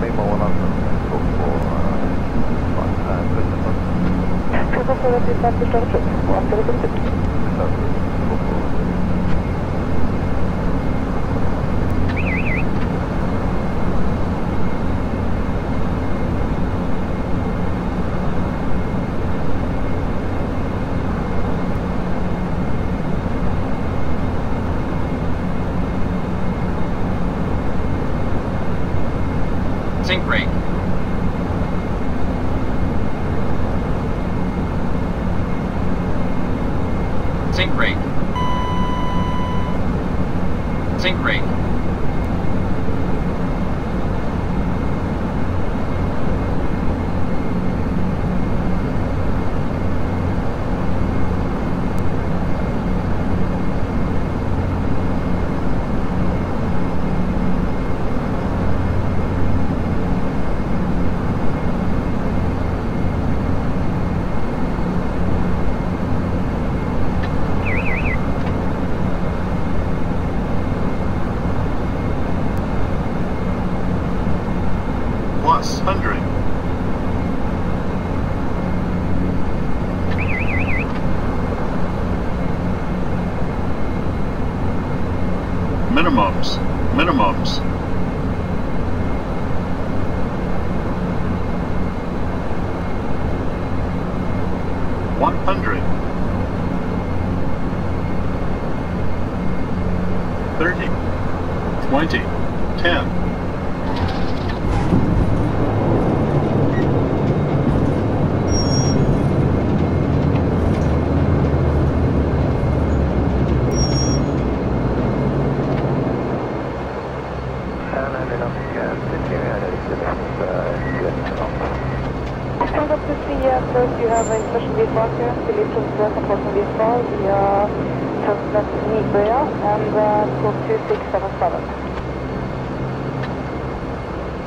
Mimo 1 Alpha, på på Klockan står att vi startar första trupp, och efter det kommer ut. Sink rate. Sink rate. Sink rate. Plus 100. Minimums. Minimums. One hundred. Thirty. Twenty. Ten. Stand up to see uh, first you have a special V marker, delete from the support from via Transnet Nibøya and uh, squawk 2677.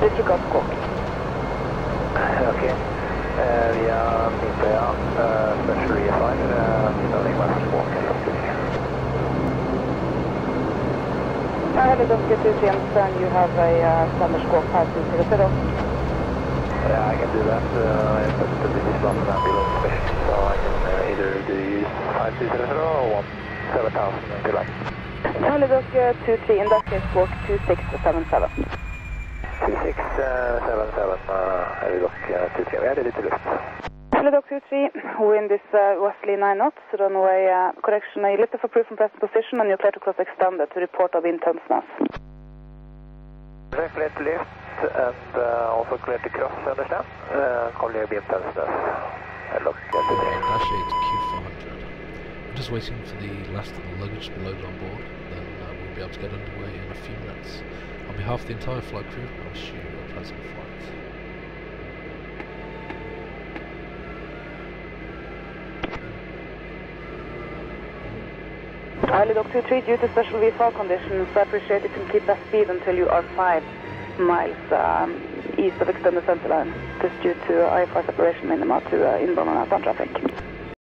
Disregard squawk. Okay. Uh, via Nibøya, uh, special EFI, uh, starting west walk. Uh, get to see understand you have a uh, standard squawk 5200. Yeah, I can do that. Uh, I put the British London ambulance special, so I can uh, either do use 5200 or 7000 if you like. Hello, Doc uh, 23, in that case squawk 2677. 2677, uh, lock uh, 23. We are ready to lift. Hello, Doc 23, wind is uh, westerly 9 knots, runway uh, correction, you lift off approved from present position and you're clear to cross extended to report of. Very clear to lift and uh, also clear to cross, understand? Uh, call your beam Tensness. Headlock uh, 23. Dash 8 Q400. I'm just waiting for the last of the luggage to be loaded on board, then uh, we'll be able to get underway in a few minutes. On behalf of the entire flight crew, I wish you a pleasant flight. Early Doc 23, due to special VFR conditions, I appreciate if you can keep that speed until you are 5 miles um, east of extended center line, just due to IFR separation minima to uh, inbound and outbound traffic.